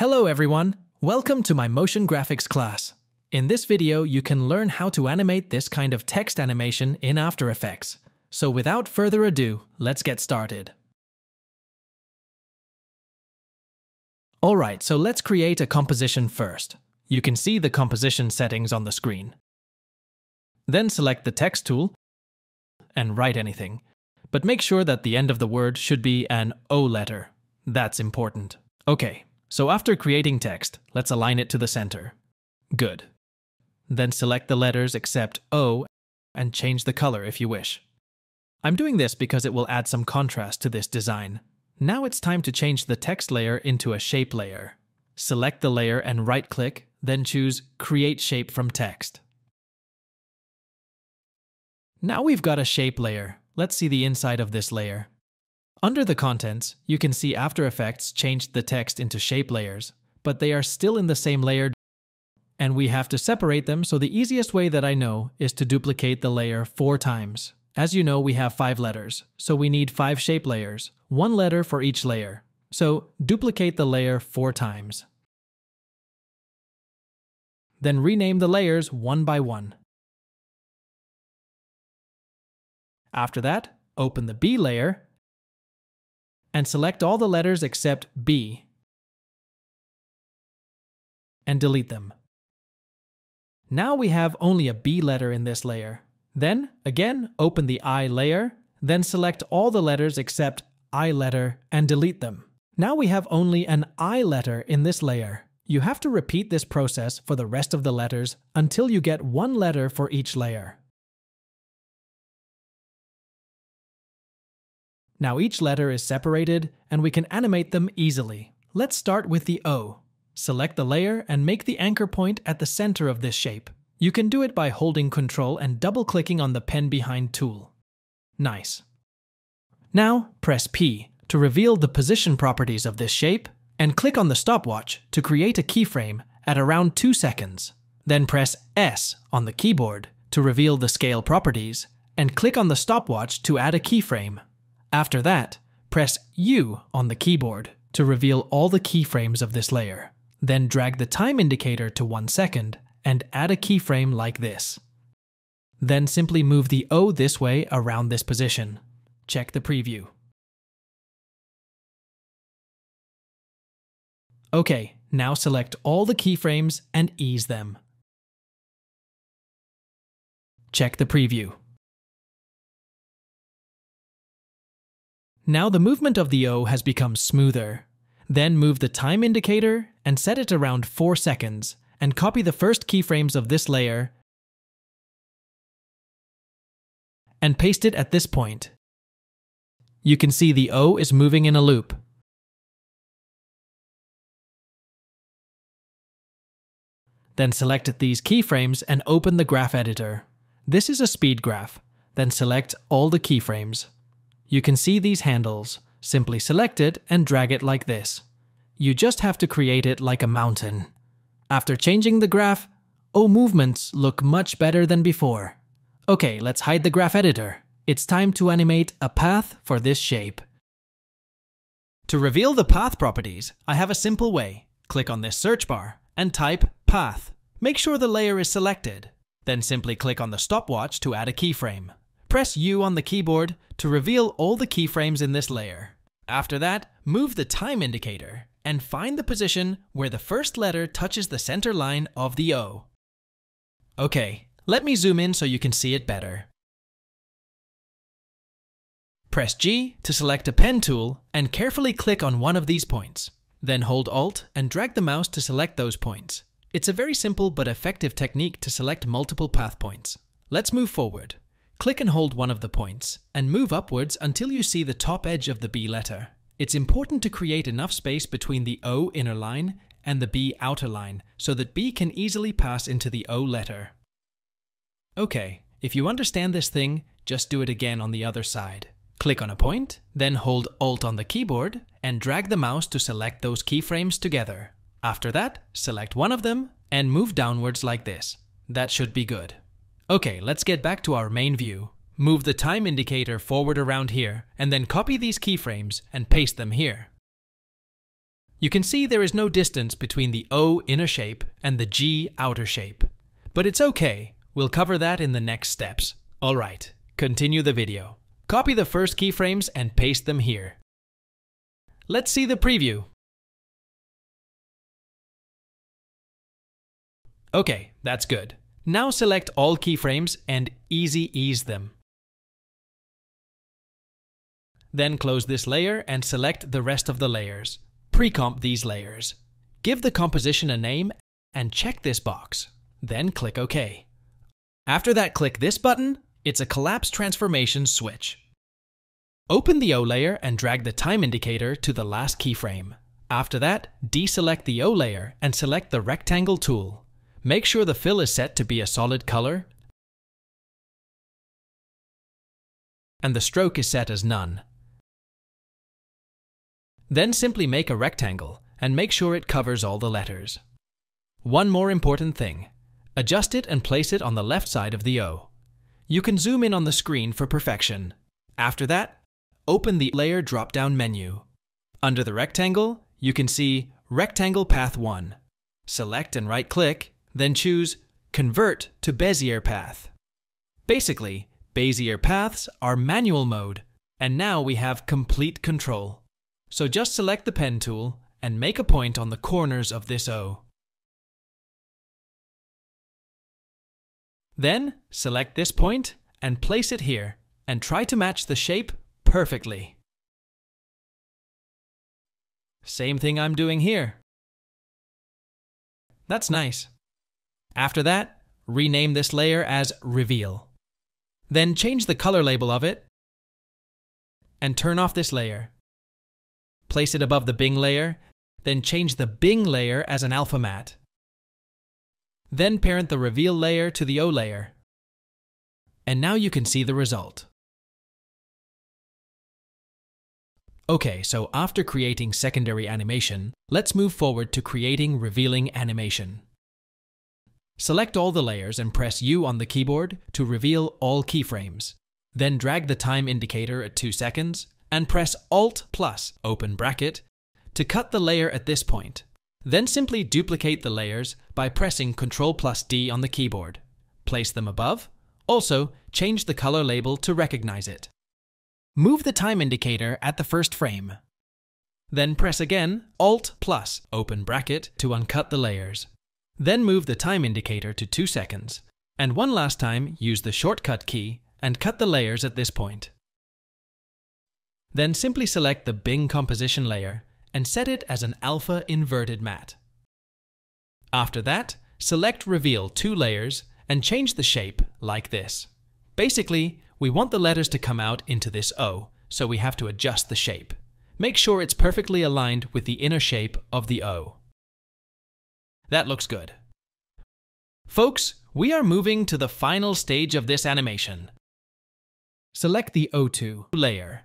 Hello everyone! Welcome to my motion graphics class. In this video, you can learn how to animate this kind of text animation in After Effects. So without further ado, let's get started. Alright, so let's create a composition first. You can see the composition settings on the screen. Then select the text tool and write anything. But make sure that the end of the word should be an O letter. That's important. Okay, so after creating text, let's align it to the center. Good. Then select the letters except O and change the color if you wish. I'm doing this because it will add some contrast to this design. Now it's time to change the text layer into a shape layer. Select the layer and right-click, then choose Create Shape from Text. Now we've got a shape layer. Let's see the inside of this layer. Under the contents, you can see After Effects changed the text into shape layers, but they are still in the same layer and we have to separate them so the easiest way that I know is to duplicate the layer four times. As you know, we have five letters, so we need five shape layers, one letter for each layer. So duplicate the layer four times. Then rename the layers one by one. After that, open the B layer and select all the letters except B and delete them. Now we have only a B letter in this layer. Then, again, open the I layer, then select all the letters except I letter and delete them. Now we have only an I letter in this layer. You have to repeat this process for the rest of the letters until you get one letter for each layer. Now each letter is separated and we can animate them easily. Let's start with the O. Select the layer and make the anchor point at the center of this shape. You can do it by holding Ctrl and double-clicking on the Pan Behind tool. Nice. Now press P to reveal the position properties of this shape and click on the stopwatch to create a keyframe at around 2 seconds. Then press S on the keyboard to reveal the scale properties and click on the stopwatch to add a keyframe. After that, press U on the keyboard to reveal all the keyframes of this layer. Then drag the time indicator to 1 second and add a keyframe like this. Then simply move the O this way around this position. Check the preview. Okay, now select all the keyframes and ease them. Check the preview. Now the movement of the O has become smoother. Then move the time indicator and set it around 4 seconds, and copy the first keyframes of this layer and paste it at this point. You can see the O is moving in a loop. Then select these keyframes and open the graph editor. This is a speed graph. Then select all the keyframes. You can see these handles. Simply select it and drag it like this. You just have to create it like a mountain. After changing the graph, O movements look much better than before. Okay, let's hide the graph editor. It's time to animate a path for this shape. To reveal the path properties, I have a simple way. Click on this search bar and type path. Make sure the layer is selected. Then simply click on the stopwatch to add a keyframe. Press U on the keyboard to reveal all the keyframes in this layer. After that, move the time indicator and find the position where the first letter touches the center line of the O. Okay, let me zoom in so you can see it better. Press G to select a pen tool and carefully click on one of these points. Then hold Alt and drag the mouse to select those points. It's a very simple but effective technique to select multiple path points. Let's move forward. Click and hold one of the points, and move upwards until you see the top edge of the B letter. It's important to create enough space between the O inner line and the B outer line so that B can easily pass into the O letter. Okay, if you understand this thing, just do it again on the other side. Click on a point, then hold Alt on the keyboard, and drag the mouse to select those keyframes together. After that, select one of them and move downwards like this. That should be good. Okay, let's get back to our main view. Move the time indicator forward around here, and then copy these keyframes and paste them here. You can see there is no distance between the O inner shape and the G outer shape. But it's okay, we'll cover that in the next steps. Alright, continue the video. Copy the first keyframes and paste them here. Let's see the preview. Okay, that's good. Now select all keyframes and easy ease them. Then close this layer and select the rest of the layers. Pre-comp these layers. Give the composition a name and check this box. Then click OK. After that, click this button. It's a collapse transformation switch. Open the O layer and drag the time indicator to the last keyframe. After that, deselect the O layer and select the rectangle tool. Make sure the fill is set to be a solid color and the stroke is set as none. Then simply make a rectangle and make sure it covers all the letters. One more important thing. Adjust it and place it on the left side of the O. You can zoom in on the screen for perfection. After that, open the Layer drop-down menu. Under the rectangle, you can see Rectangle Path 1. Select and right-click then choose Convert to Bezier Path. Basically, Bezier paths are manual mode, and now we have complete control. So just select the pen tool and make a point on the corners of this O. Then select this point and place it here and try to match the shape perfectly. Same thing I'm doing here. That's nice. After that, rename this layer as Reveal. Then change the color label of it and turn off this layer. Place it above the Bing layer, then change the Bing layer as an alpha matte. Then parent the Reveal layer to the O layer. And now you can see the result. Okay, so after creating secondary animation, let's move forward to creating revealing animation. Select all the layers and press U on the keyboard to reveal all keyframes. Then drag the time indicator at 2 seconds and press Alt plus open bracket to cut the layer at this point. Then simply duplicate the layers by pressing Ctrl plus D on the keyboard. Place them above. Also, change the color label to recognize it. Move the time indicator at the first frame. Then press again Alt plus open bracket to uncut the layers. Then move the time indicator to 2 seconds, and one last time use the shortcut key and cut the layers at this point. Then simply select the Bing composition layer and set it as an alpha inverted matte. After that, select Reveal two layers and change the shape like this. Basically, we want the letters to come out into this O, so we have to adjust the shape. Make sure it's perfectly aligned with the inner shape of the O. That looks good. Folks, we are moving to the final stage of this animation. Select the O2 layer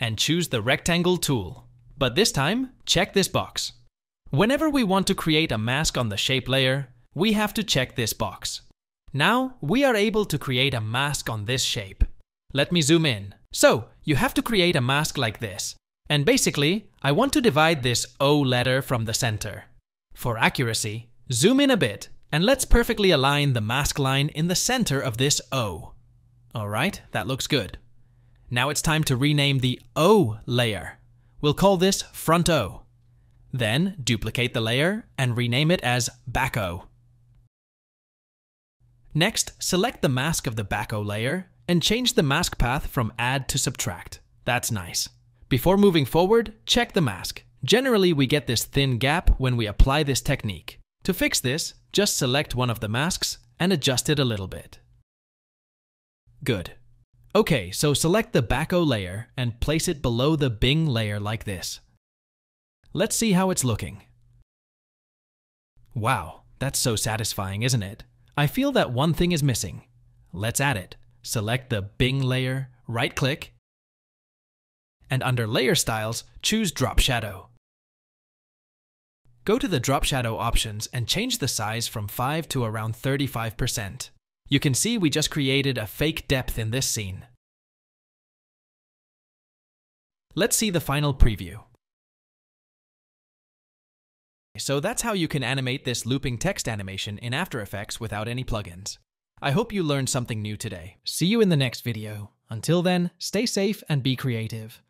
and choose the rectangle tool. But this time, check this box. Whenever we want to create a mask on the shape layer, we have to check this box. Now, we are able to create a mask on this shape. Let me zoom in. So, you have to create a mask like this. And basically, I want to divide this O letter from the center. For accuracy, zoom in a bit and let's perfectly align the mask line in the center of this O. Alright, that looks good. Now it's time to rename the O layer. We'll call this front O. Then duplicate the layer and rename it as back O. Next, select the mask of the back O layer and change the mask path from add to subtract. That's nice. Before moving forward, check the mask. Generally, we get this thin gap when we apply this technique. To fix this, just select one of the masks and adjust it a little bit. Good. Okay, so select the back O layer and place it below the Bing layer like this. Let's see how it's looking. Wow, that's so satisfying, isn't it? I feel that one thing is missing. Let's add it. Select the Bing layer, right-click, and under Layer Styles, choose Drop Shadow. Go to the drop shadow options and change the size from 5 to around 35%. You can see we just created a fake depth in this scene. Let's see the final preview. So that's how you can animate this looping text animation in After Effects without any plugins. I hope you learned something new today. See you in the next video. Until then, stay safe and be creative.